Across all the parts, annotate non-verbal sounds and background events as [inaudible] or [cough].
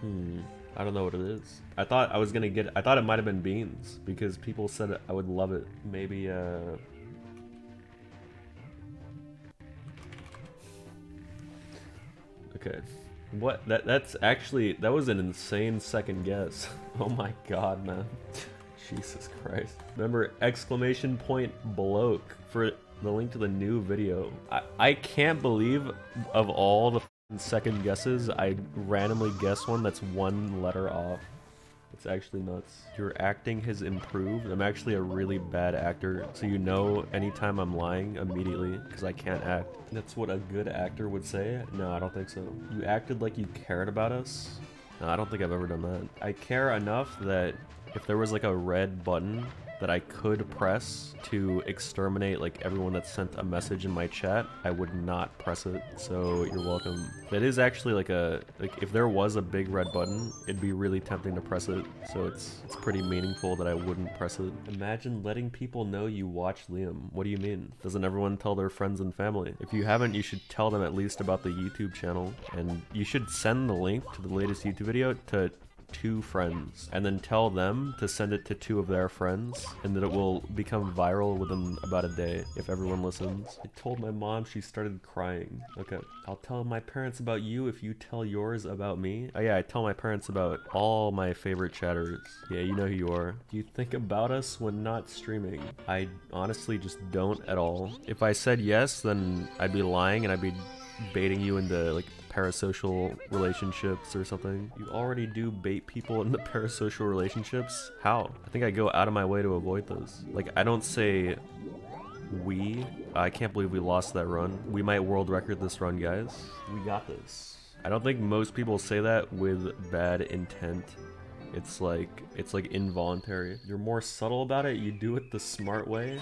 Hmm. I don't know what it is. I thought I was gonna get. I thought it might have been beans because people said I would love it. Maybe. uh... Okay. What? That that's actually that was an insane second guess. [laughs] Oh my god, man. Jesus Christ. Remember exclamation point bloke for the link to the new video. I, I can't believe of all the second guesses, I randomly guess one that's one letter off. It's actually nuts. Your acting has improved. I'm actually a really bad actor, so you know anytime I'm lying immediately because I can't act. That's what a good actor would say? No, I don't think so. You acted like you cared about us? No, I don't think I've ever done that. I care enough that if there was like a red button that I could press to exterminate like everyone that sent a message in my chat, I would not press it. So you're welcome. That is actually like a like if there was a big red button, it'd be really tempting to press it. So it's it's pretty meaningful that I wouldn't press it. Imagine letting people know you watch Liam. What do you mean? Doesn't everyone tell their friends and family? If you haven't, you should tell them at least about the YouTube channel and you should send the link to the latest YouTube video to two friends and then tell them to send it to two of their friends and that it will become viral within about a day if everyone listens. I told my mom she started crying. Okay. I'll tell my parents about you if you tell yours about me. Oh yeah, I tell my parents about all my favorite chatters. Yeah, you know who you are. Do you think about us when not streaming? I honestly just don't at all. If I said yes, then I'd be lying and I'd be baiting you into like parasocial relationships or something. You already do bait people into [laughs] parasocial relationships? How? I think I go out of my way to avoid those. Like, I don't say we. I can't believe we lost that run. We might world record this run, guys. We got this. I don't think most people say that with bad intent. It's like, it's like involuntary. You're more subtle about it, you do it the smart way.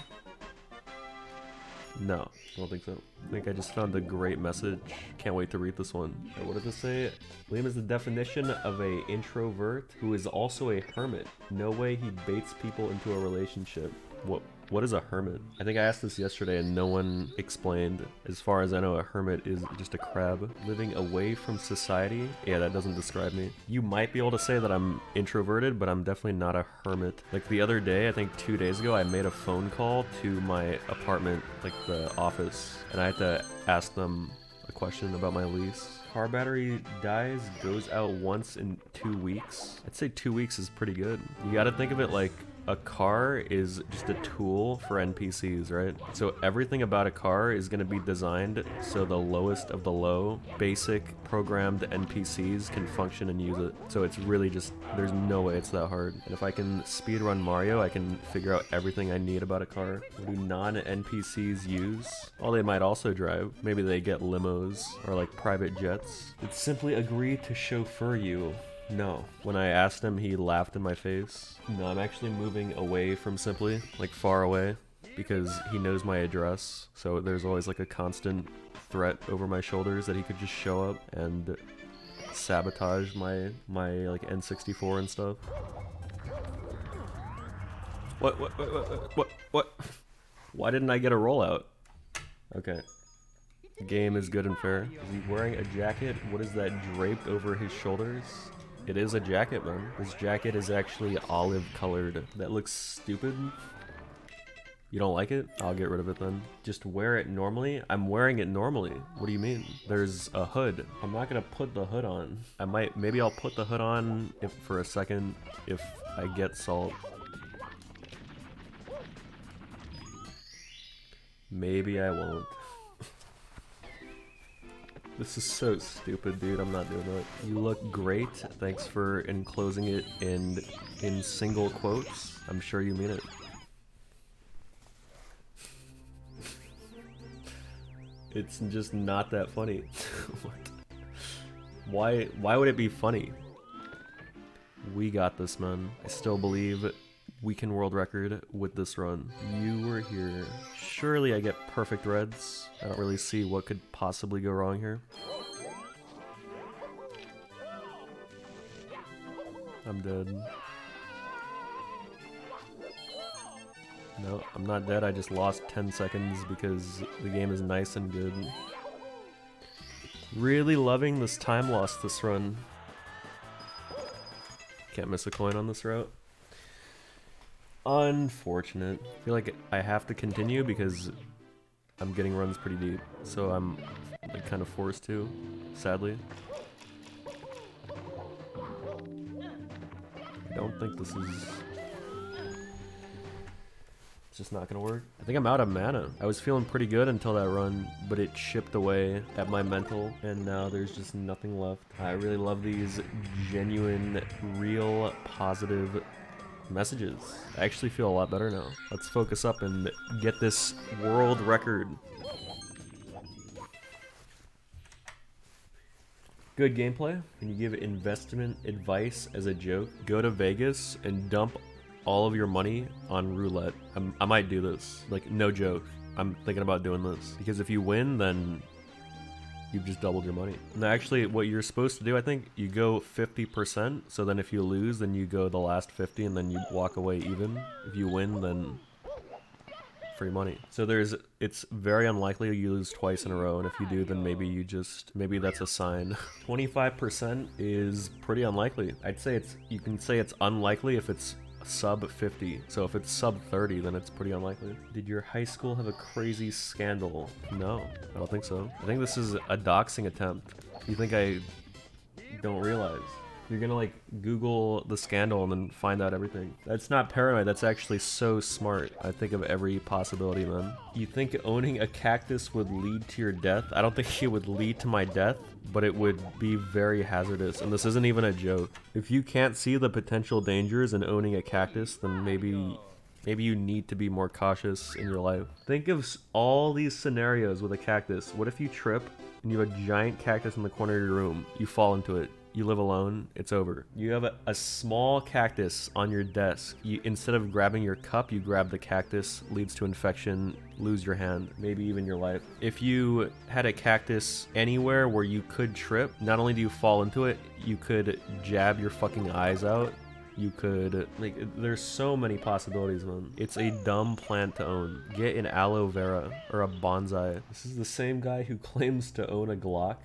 No, I don't think so. I think I just found a great message. Can't wait to read this one. What does it say? Liam is the definition of a introvert who is also a hermit. No way he baits people into a relationship. What what is a hermit? I think I asked this yesterday and no one explained. As far as I know, a hermit is just a crab living away from society. Yeah, that doesn't describe me. You might be able to say that I'm introverted, but I'm definitely not a hermit. Like the other day, I think two days ago, I made a phone call to my apartment, like the office, and I had to ask them a question about my lease. Car battery dies, goes out once in two weeks. I'd say two weeks is pretty good. You gotta think of it like a car is just a tool for NPCs, right? So everything about a car is going to be designed so the lowest of the low, basic programmed NPCs can function and use it. So it's really just, there's no way it's that hard. And if I can speedrun Mario, I can figure out everything I need about a car. What do non-NPCs use? Well, they might also drive. Maybe they get limos or like private jets. It's simply agree to chauffeur you. No. When I asked him, he laughed in my face. No, I'm actually moving away from Simply, like far away, because he knows my address. So there's always like a constant threat over my shoulders that he could just show up and sabotage my my like N64 and stuff. What what what what what what? Why didn't I get a rollout? Okay. Game is good and fair. Is he wearing a jacket? What is that draped over his shoulders? It is a jacket, man. This jacket is actually olive colored. That looks stupid. You don't like it? I'll get rid of it then. Just wear it normally? I'm wearing it normally. What do you mean? There's a hood. I'm not gonna put the hood on. I might, maybe I'll put the hood on if for a second if I get salt. Maybe I won't. This is so stupid, dude. I'm not doing that. You look great. Thanks for enclosing it in in single quotes. I'm sure you mean it. [laughs] it's just not that funny. [laughs] why why would it be funny? We got this, man. I still believe we can world record with this run. You were here. Surely I get perfect reds. I don't really see what could possibly go wrong here. I'm dead. No, I'm not dead. I just lost 10 seconds because the game is nice and good. Really loving this time loss this run. Can't miss a coin on this route. Unfortunate. I feel like I have to continue because I'm getting runs pretty deep. So I'm like kind of forced to, sadly. I don't think this is It's just not gonna work. I think I'm out of mana. I was feeling pretty good until that run, but it chipped away at my mental, and now there's just nothing left. I really love these genuine, real, positive messages. I actually feel a lot better now. Let's focus up and get this world record. Good gameplay. When you give investment advice as a joke, go to Vegas and dump all of your money on roulette. I'm, I might do this. Like, no joke. I'm thinking about doing this. Because if you win, then you've just doubled your money. And actually, what you're supposed to do, I think, you go 50%. So then if you lose, then you go the last 50 and then you walk away even. If you win, then free money. So there's, it's very unlikely you lose twice in a row. And if you do, then maybe you just, maybe that's a sign. [laughs] 25% is pretty unlikely. I'd say it's, you can say it's unlikely if it's sub 50. So if it's sub 30, then it's pretty unlikely. Did your high school have a crazy scandal? No, I don't think so. I think this is a doxing attempt. You think I don't realize? You're gonna like Google the scandal and then find out everything. That's not paranoid, that's actually so smart. I think of every possibility, man. You think owning a cactus would lead to your death? I don't think [laughs] it would lead to my death, but it would be very hazardous. And this isn't even a joke. If you can't see the potential dangers in owning a cactus, then maybe Maybe you need to be more cautious in your life. Think of all these scenarios with a cactus. What if you trip and you have a giant cactus in the corner of your room? You fall into it you live alone, it's over. You have a, a, small cactus on your desk. You, instead of grabbing your cup, you grab the cactus, leads to infection, lose your hand, maybe even your life. If you had a cactus anywhere where you could trip, not only do you fall into it, you could jab your fucking eyes out you could like there's so many possibilities man it's a dumb plant to own get an aloe vera or a bonsai this is the same guy who [laughs] claims to own a glock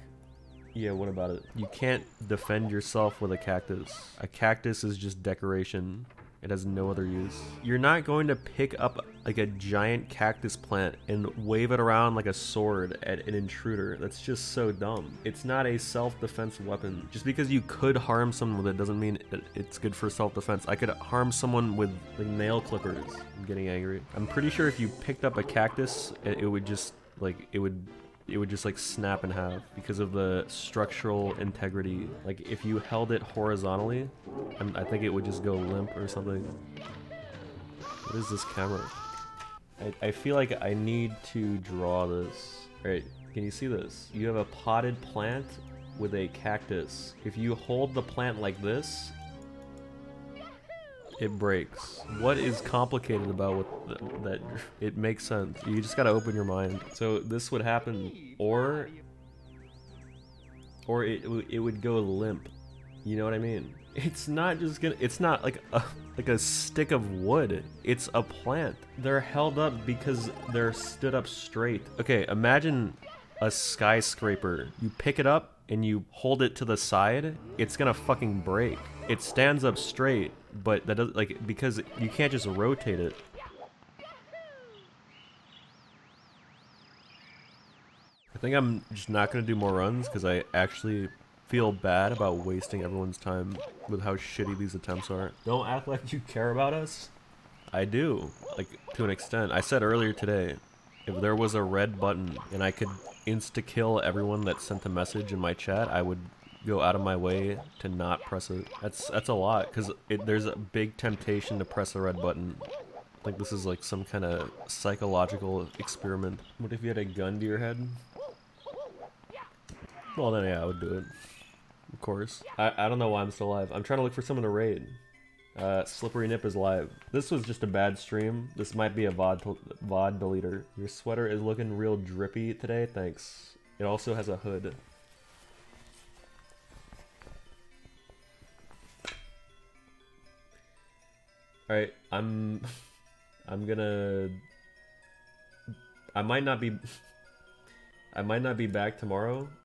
yeah, what about it? You can't defend yourself with a cactus. A cactus is just decoration. It has no other use. You're not going to pick up like a giant cactus plant and wave it around like a sword at an intruder. That's just so dumb. It's not a self-defense weapon. Just because you could harm someone with it doesn't mean it's good for self-defense. I could harm someone with like nail clippers. I'm getting angry. I'm pretty sure if you picked up a cactus, it would just like it would it would just like snap in half because of the structural integrity. Like if you held it horizontally, I'm, i think it would just go limp or something. What is this camera? I, I feel like I need to draw this. Alright, can you see this? You have a potted plant with a cactus. If you hold the plant like this, it breaks. What is complicated about what that? It makes sense. You just gotta open your mind. So this would happen, or, or it it would go limp. You know what I mean? It's not just gonna. It's not like a like a stick of wood. It's a plant. They're held up because they're stood up straight. Okay, imagine a skyscraper. You pick it up and you hold it to the side. It's gonna fucking break. It stands up straight but that doesn't like because you can't just rotate it. I think I'm just not gonna do more runs because I actually feel bad about wasting everyone's time with how shitty these attempts are. Don't act like you care about us. I do, like to an extent. I said earlier today, if there was a red button and I could insta-kill everyone that sent a message in my chat, I would go out of my way to not press it. That's that's a lot because there's a big temptation to press the red button. Like this is like some kind of psychological experiment. What if you had a gun to your head? Well then yeah, I would do it. Of course. I, I don't know why I'm still alive. I'm trying to look for someone to raid. Uh, Slippery Nip is live. This was just a bad stream. This might be a VOD, VOD deleter. Your sweater is looking real drippy today. Thanks. It also has a hood. Alright, I'm... I'm gonna... I might not be... [laughs] I might not be back tomorrow,